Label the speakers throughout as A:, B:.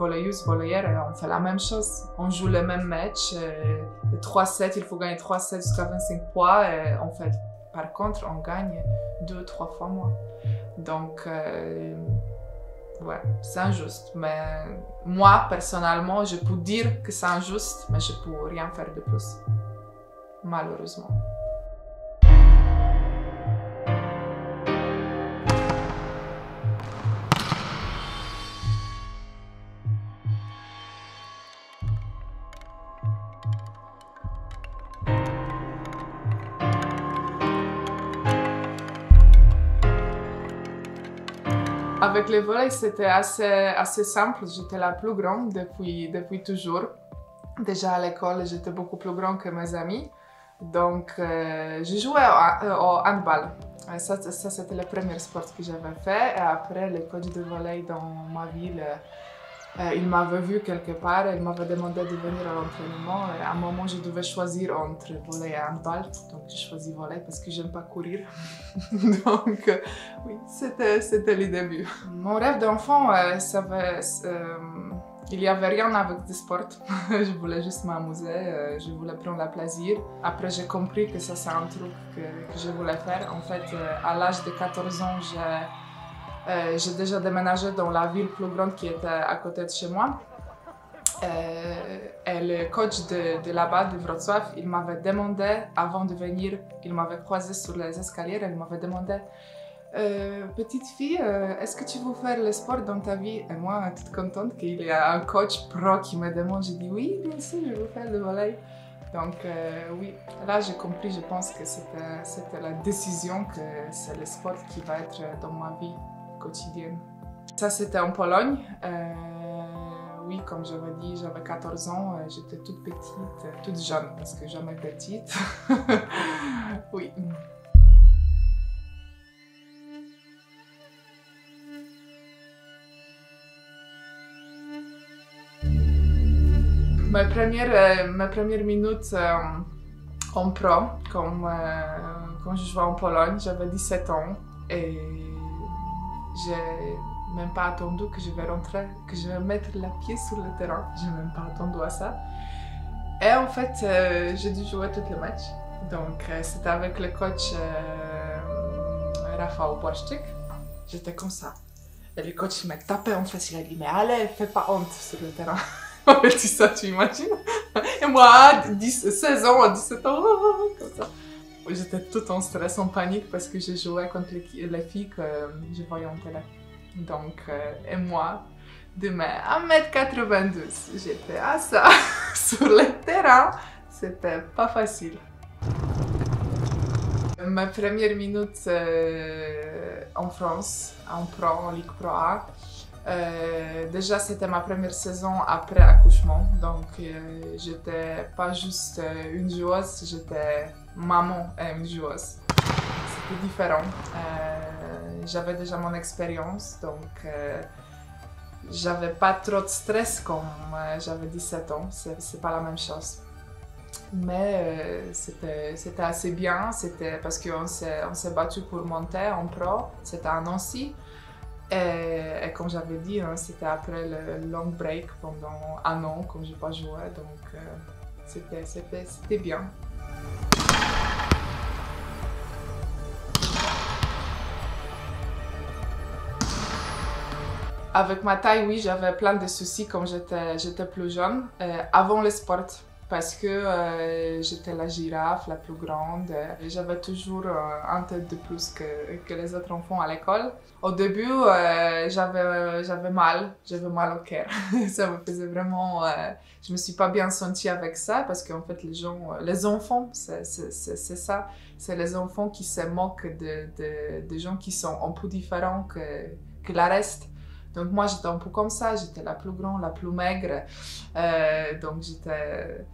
A: volleyeuse, volleyeur, on fait la même chose. On joue le même match, euh, 3-7, il faut gagner 3-7 jusqu'à 25 points. Et on fait, par contre, on gagne 2-3 fois moins. Donc, euh, ouais, c'est injuste. Mais moi, personnellement, je peux dire que c'est injuste, mais je peux rien faire de plus. Malheureusement. Avec les volets, c'était assez, assez simple. J'étais la plus grande depuis, depuis toujours. Déjà à l'école, j'étais beaucoup plus grande que mes amis. Donc, euh, je jouais au, au handball. Ça, ça c'était le premier sport que j'avais fait. Et après, le coach de volley dans ma ville, euh, il m'avait vu quelque part, il m'avait demandé de venir à l'entraînement. À un moment, je devais choisir entre volley et handball. Donc, j'ai choisi volley parce que j'aime pas courir. Donc, euh, oui, c'était, c'était le début. Mon rêve d'enfant, euh, ça va, euh, il n'y avait rien avec le sport. je voulais juste m'amuser, je voulais prendre le plaisir. Après, j'ai compris que ça, c'est un truc que, que je voulais faire. En fait, à l'âge de 14 ans, j'ai euh, j'ai déjà déménagé dans la ville plus grande qui était à côté de chez moi. Euh, et le coach de, là-bas, de Wrocław, il m'avait demandé, avant de venir, il m'avait croisé sur les escaliers, il m'avait demandé euh, Petite fille, euh, est-ce que tu veux faire le sport dans ta vie? Et moi, toute contente qu'il y a un coach pro qui me demande, j'ai dit oui, bien sûr, je veux faire le volley. Donc euh, oui, là j'ai compris, je pense que c'était la décision que c'est le sport qui va être dans ma vie Ça c'était en Pologne. Euh, oui, comme j'avais dit, j'avais 14 ans, euh, j'étais toute petite, euh, toute jeune parce que jamais petite. oui. Euh, mes premières minutes euh, en pro, quand je jouais en Pologne, j'avais 17 ans et j'ai même pas attendu que je vais rentrer, que je vais mettre la pied sur le terrain. J'ai même pas attendu à ça. Et en fait, euh, j'ai dû jouer tout le match. Donc, euh, c'était avec le coach euh, Błaszczyk. J'étais comme ça. Et le coach m'a tapé en face, il a dit Mais allez, fais pas honte sur le terrain. Dit ça, tu imagines? Et moi, à 10, 16 ans, à 17 ans, comme ça. J'étais tout en stress, en panique parce que je jouais contre les, les filles que je voyais en télé. Donc, euh, et moi, de mes 1m92, j'étais à ça, sur le terrain. C'était pas facile. Ma première minute euh, en France, en pro, en Ligue Pro A, euh, déjà c'était ma première saison après accouchement, donc euh, j'étais pas juste euh, une joueuse, j'étais maman et une joueuse. C'était différent. Euh, j'avais déjà mon expérience, donc euh, j'avais pas trop de stress comme euh, j'avais 17 ans, c'est pas la même chose. Mais euh, c'était assez bien, c'était parce qu'on s'est battu pour monter en pro, c'était à Nancy. Et, comme j'avais dit, hein, c'était après le long break pendant un an quand j'ai pas joué, donc euh, c'était bien. Avec ma taille, oui, j'avais plein de soucis quand j'étais plus jeune, euh, avant le sport, parce que euh, j'étais la girafe la plus grande. euh, J'avais toujours un tête de plus que, les autres enfants à l'école. Au début, j'avais mal, j'avais mal au cœur. ça me faisait vraiment. je me suis pas bien sentie avec ça parce qu'en fait, les gens, les enfants, c'est ça. C'est les enfants qui se moquent de gens qui sont un peu différents que, que la reste. Donc moi j'étais un peu comme ça, j'étais la plus grande, la plus maigre. Euh, donc j'étais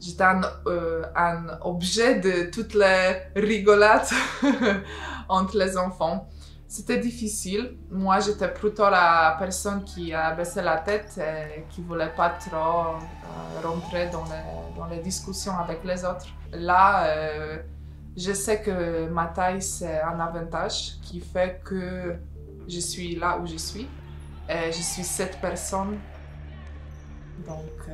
A: j'étais un, euh, un objet de toutes les rigolades entre les enfants. C'était difficile. Moi j'étais plutôt la personne qui a baissé la tête et qui voulait pas trop euh, rentrer dans les, dans les discussions avec les autres. Là, je sais que ma taille c'est un avantage qui fait que je suis là où je suis. Et je suis sept personnes. Donc,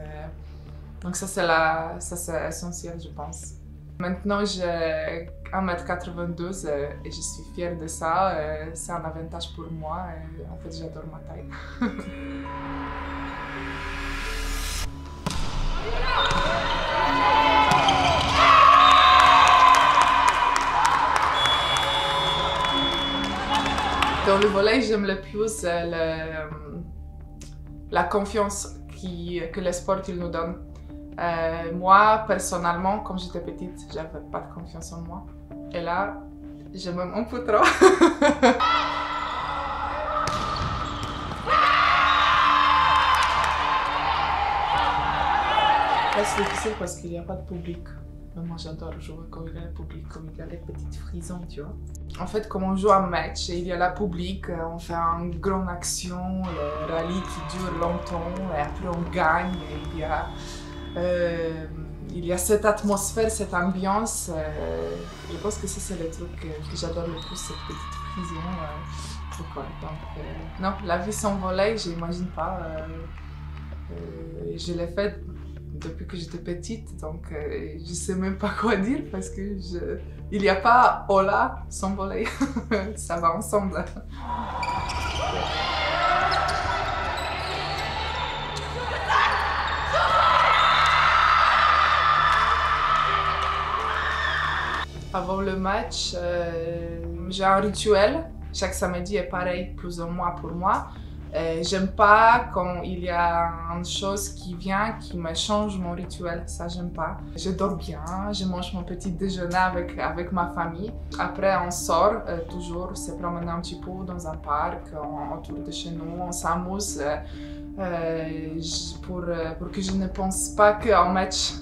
A: donc ça, c'est essentiel, je pense. Maintenant, j'ai 1m92 et je suis fière de ça. C'est un avantage pour moi. En fait, j'adore ma taille. Dans le volet, j'aime le plus la confiance que le sport nous donne. Euh, moi, personnellement, quand j'étais petite, j'avais pas de confiance en moi. Et là, je m'aime un peu trop. c'est difficile parce qu'il n'y a pas de public. moi, j'adore jouer quand il y a le public, quand il y a les petites frisons, tu vois. En fait, quand on joue un match et il y a la public, euh, on fait une grande action, le rallye qui dure longtemps, et après on gagne, et il y a... Euh, il y a cette atmosphère, cette ambiance. Euh, je pense que ça, c'est le truc que, j'adore le plus, cette petite prison. Donc, non, la vie sans volet, j'imagine pas. je l'ai fait depuis que j'étais petite, donc euh, je sais même pas quoi dire parce que je... il n'y a pas hola sans voler, ça va ensemble. Avant le match, euh, j'ai un rituel. Chaque samedi est pareil, plus ou moins pour moi. Euh, j'aime pas quand il y a une chose qui vient qui me change mon rituel, ça j'aime pas. Je dors bien, je mange mon petit déjeuner avec, avec ma famille. Après on sort euh, toujours se promener un petit peu dans un parc autour de chez nous, on s'amuse euh, pour, pour que je ne pense pas qu'un match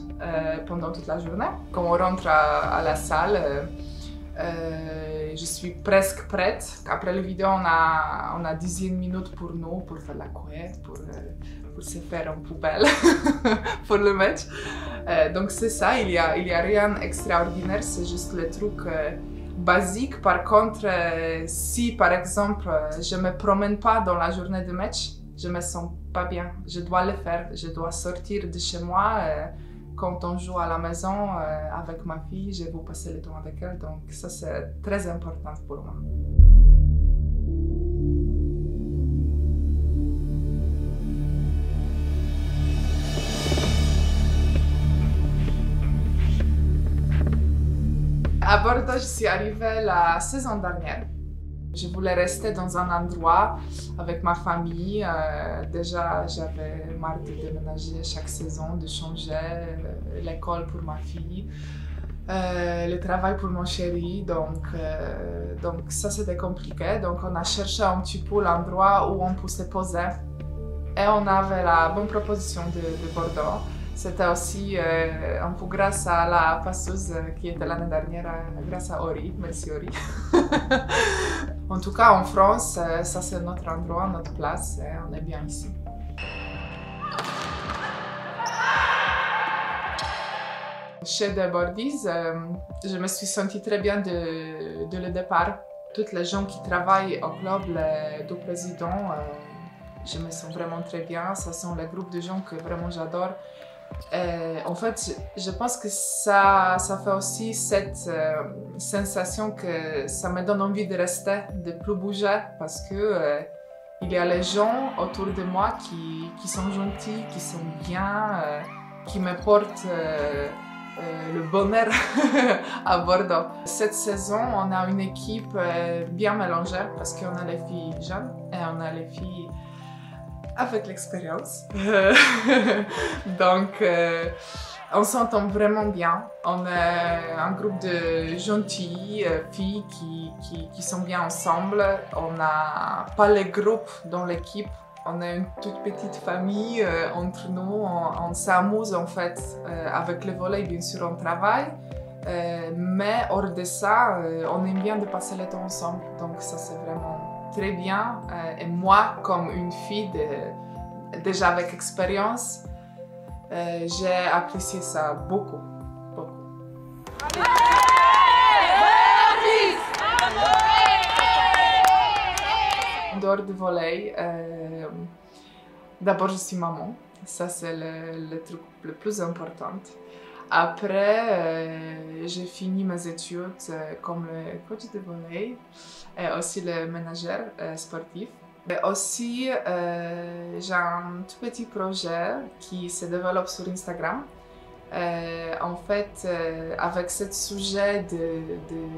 A: pendant toute la journée. Quand on rentre à, la salle, je suis presque prête. Après la vidéo, on a, on a 10 minutes pour nous, pour faire la couette, pour, euh, pour se faire en poubelle pour le match. Euh, donc c'est ça, il n'y a, il a rien d'extraordinaire, c'est juste le truc euh, basique. Par contre, si par exemple je ne me promène pas dans la journée de match, je me sens pas bien. Je dois le faire, je dois sortir de chez moi quand on joue à la maison euh, avec ma fille, je vais passer le temps avec elle. Donc ça, c'est très important pour moi. À Bordeaux, je suis arrivée la saison dernière. Je voulais rester dans un endroit avec ma famille. Euh, déjà, j'avais marre de déménager chaque saison, de changer euh, l'école pour ma fille, euh, le travail pour mon chéri. Donc, donc ça, c'était compliqué. Donc, on a cherché un petit peu l'endroit où on pouvait se poser. Et on avait la bonne proposition de, de Bordeaux. C'était aussi un peu grâce à la passeuse qui était l'année dernière, grâce à Ori. Merci Ori. en tout cas, en France, euh, ça c'est notre endroit, notre place et on est bien ici. Chez The Bordies, je me suis sentie très bien de, le départ. Toutes les gens qui travaillent au club, les deux présidents, je me sens vraiment très bien. Ce sont les groupes de gens que vraiment j'adore. Euh, en fait, je pense que ça, ça fait aussi cette euh, sensation que ça me donne envie de rester, de plus bouger, parce que euh, il y a les gens autour de moi qui, qui sont gentils, qui sont bien, qui me portent le bonheur à Bordeaux. Cette saison, on a une équipe bien mélangée, parce qu'on a les filles jeunes et on a les filles avec l'expérience. Donc, euh, on s'entend vraiment bien. On est un groupe de gentilles euh, filles qui, qui, sont bien ensemble. On n'a pas les groupes dans l'équipe. On est une toute petite famille euh, entre nous. On, s'amuse en fait avec le volet. Bien sûr, on travaille. mais hors de ça, on aime bien de passer le temps ensemble. Donc ça, c'est vraiment très bien. Euh, et moi, comme une fille déjà avec expérience, euh, j'ai apprécié ça beaucoup. beaucoup. du volley, d'abord je suis maman. Ça, c'est le, truc le plus important. Après, j'ai fini mes études comme coach de volley et aussi le manager sportif. Et aussi, j'ai un tout petit projet qui se développe sur Instagram euh, en fait, euh, avec ce sujet de,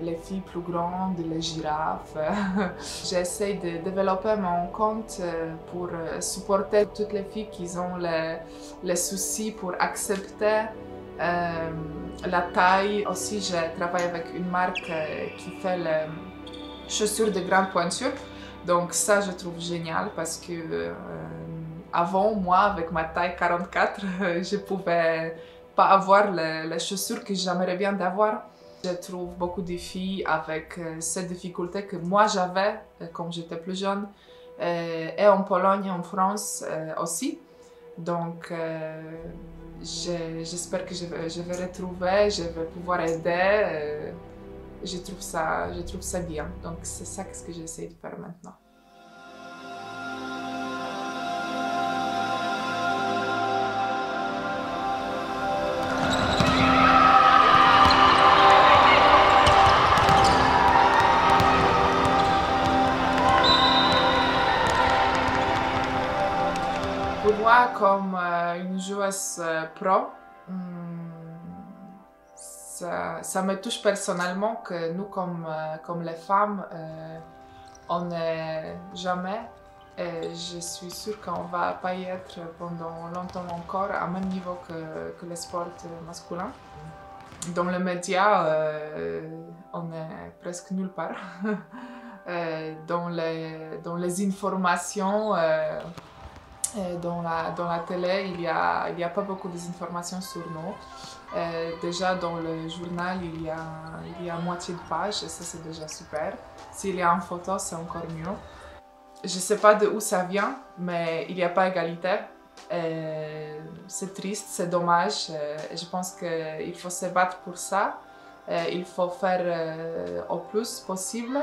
A: les filles plus grandes, les girafes, j'essaie de développer mon compte euh, pour supporter toutes les filles qui ont les, soucis pour accepter la taille. Aussi, je travaille avec une marque qui fait les chaussures de grande pointure. Donc ça, je trouve génial parce que avant, moi, avec ma taille 44, je pouvais pas avoir les, chaussures que j'aimerais bien d'avoir. Je trouve beaucoup de filles avec euh, cette difficulté que moi j'avais euh, quand j'étais plus jeune, euh, et en Pologne et en France aussi. Donc, j'espère que je, je, vais retrouver, je vais pouvoir aider. je, trouve ça, je trouve ça bien. Donc, c'est ça que j'essaie de faire maintenant. comme euh, une joueuse euh, pro, hmm, ça, me touche personnellement que nous, comme, euh, comme les femmes, on n'est jamais, et je suis sûre qu'on va pas y être pendant longtemps encore, à même niveau que, que le sport masculin. Dans les médias, on est presque nulle part. dans, les, dans les informations, euh, dans, la, dans la télé, il n'y a, a pas beaucoup d'informations sur nous. Euh, déjà dans le journal, il y a, moitié de page et ça c'est déjà super. S'il y a une photo, c'est encore mieux. Je ne sais pas de où ça vient, mais il n'y a pas égalité. Euh, c'est triste, c'est dommage. je pense qu'il faut se battre pour ça. il faut faire au plus possible.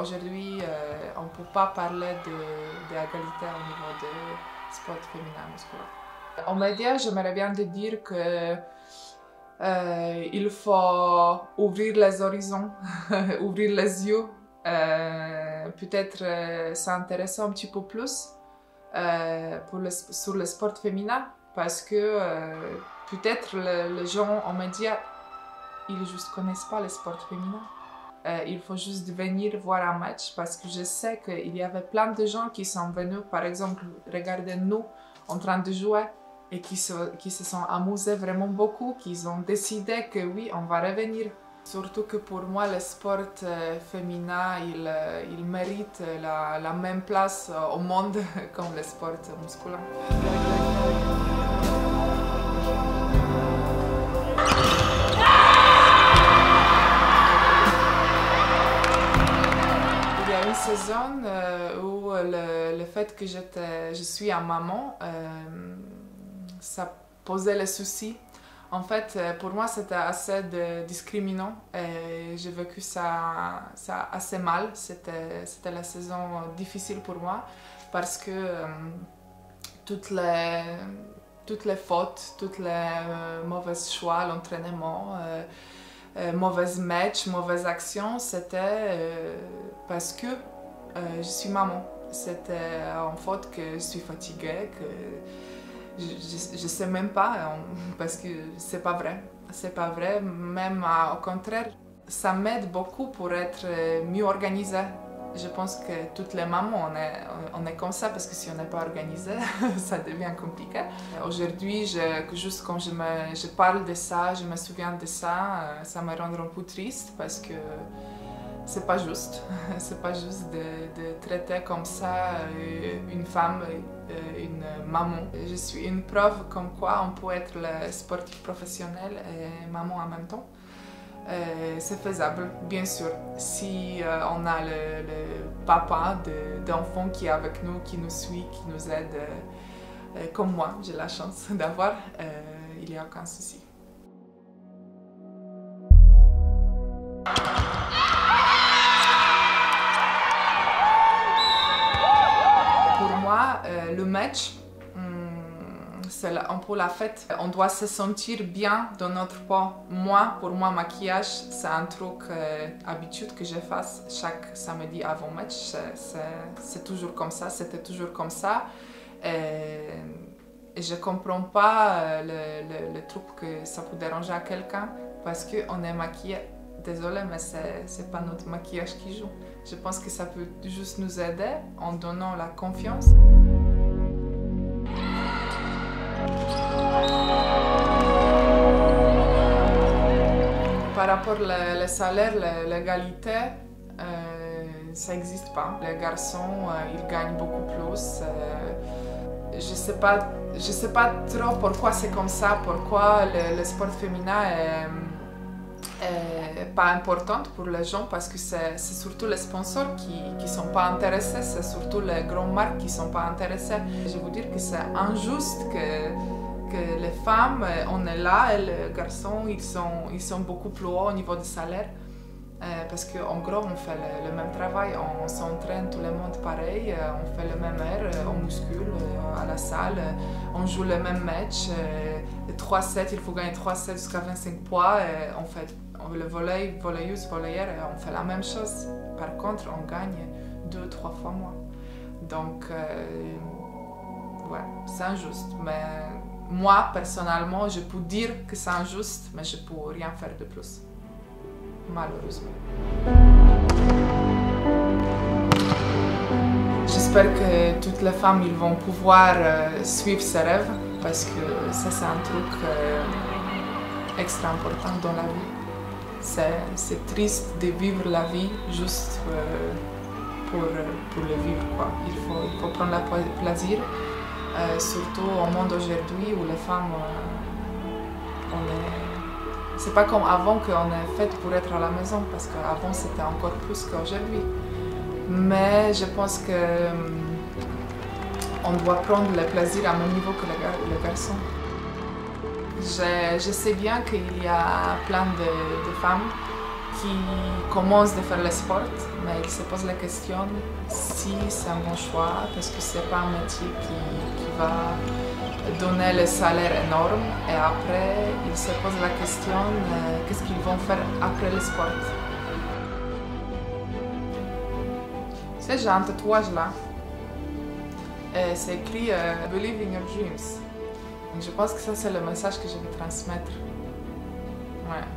A: Aujourd'hui, euh, on ne peut pas parler d'égalité au niveau du sport féminin masculin. En médias, j'aimerais bien te dire que euh, il faut ouvrir les horizons, ouvrir les yeux, euh, peut-être s'intéresser un petit peu plus sur le sport féminin parce que peut-être les gens en médias, ils ne connaissent pas le sport féminin. Euh, il faut juste venir voir un match parce que je sais qu'il y avait plein de gens qui sont venus, par exemple, regarder nous en train de jouer et qui se, qui se sont amusés vraiment beaucoup, qui ont décidé que oui, on va revenir. Surtout que pour moi, le sport euh, féminin, il, euh, il mérite la, la, même place au monde comme le sport masculin. Saison euh, où le, fait que je suis un maman, euh, ça posait le souci. En fait, euh, pour moi, c'était assez discriminant et j'ai vécu ça, ça assez mal. C'était la saison difficile pour moi parce que toutes les toutes les fautes, toutes les mauvais choix, l'entraînement, euh, mauvaise match, mauvaise action, c'était parce que euh, je suis maman. C'était en faute que je suis fatiguée, que je, ne sais même pas, euh, parce que c'est pas vrai. C'est pas vrai, même au contraire, ça m'aide beaucoup pour être mieux organisée. Je pense que toutes les mamans, on est, comme ça parce que si on n'est pas organisé, ça devient compliqué. Aujourd'hui, juste quand je, je parle de ça, je me souviens de ça, euh, ça me rend un peu triste parce que c'est pas juste. c'est pas juste de, traiter comme ça euh, une femme, euh, une maman. Je suis une preuve comme quoi on peut être le sportif professionnel et maman en même temps. Euh, c'est faisable, bien sûr. Si on a le, papa d'enfant qui est avec nous, qui nous suit, qui nous aide, comme moi, j'ai la chance d'avoir, il n'y a aucun souci. Le match, hum, c'est peu la fête. On doit se sentir bien dans notre peau. Moi, pour moi, maquillage, c'est un truc euh, que je fasse chaque samedi avant match. C'est toujours comme ça, c'était toujours comme ça. Et, je comprends pas le, le, truc que ça peut déranger à quelqu'un parce qu'on est maquillé. Désolée, mais ce n'est pas notre maquillage qui joue. Je pense que ça peut juste nous aider en donnant la confiance. Par rapport au salaire, l'égalité, euh, ça n'existe pas. Les garçons, euh, ils gagnent beaucoup plus. Euh, je ne sais, pas, sais pas trop pourquoi c'est comme ça, pourquoi le, le sport féminin est pas importante pour les gens parce que c'est surtout les sponsors qui ne sont pas intéressés, c'est surtout les grandes marques qui ne sont pas intéressées. Je veux dire que c'est injuste que, que les femmes, on est là et les garçons, ils sont, ils sont beaucoup plus hauts au niveau du salaire. Euh, parce qu'en gros, on fait le, même travail, on, s'entraîne tout le monde pareil, euh, on fait le même air, euh, on muscule à la salle, on joue le même match. 3 sets, il faut gagner 3 sets jusqu'à 25 poids. on fait le volley, volleyeuse, volleyeur, on fait la même chose. Par contre, on gagne 2-3 fois moins. Donc, ouais, c'est injuste. Mais moi, personnellement, je peux dire que c'est injuste, mais je peux rien faire de plus malheureusement. J'espère que toutes les femmes ils vont pouvoir euh, suivre ces rêves parce que ça c'est un truc euh, extra important dans la vie. C'est triste de vivre la vie juste euh, pour, pour le vivre. Quoi. Il, faut, il faut prendre le plaisir, surtout au monde aujourd'hui où les femmes, est c'est pas comme avant qu'on est fait pour être à la maison, parce qu'avant c'était encore plus qu'aujourd'hui. Mais je pense que hum, on doit prendre le plaisir à même niveau que le, garçon. Je, sais bien qu'il y a plein de, femmes qui commencent à faire le sport, mais ils se posent la question si c'est un bon choix, parce que c'est pas un métier qui va donner le salaire énorme et après ils se posent la question euh, qu'est-ce qu'ils vont faire après le sport? J'ai un tatouage là. C'est écrit euh, Believe in your dreams. je pense que ça c'est le message que je vais transmettre. Ouais.